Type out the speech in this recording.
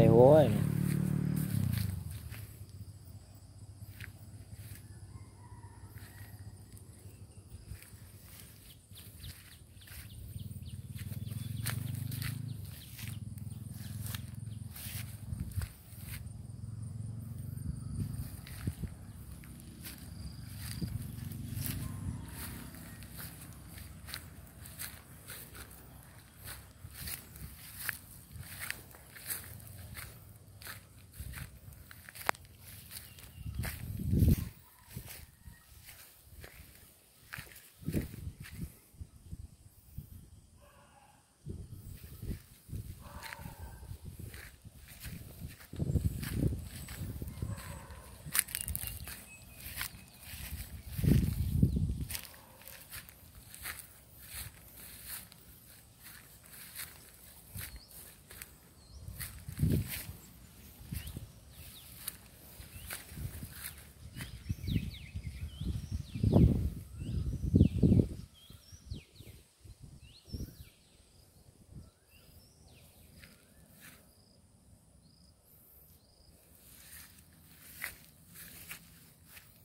没我哎。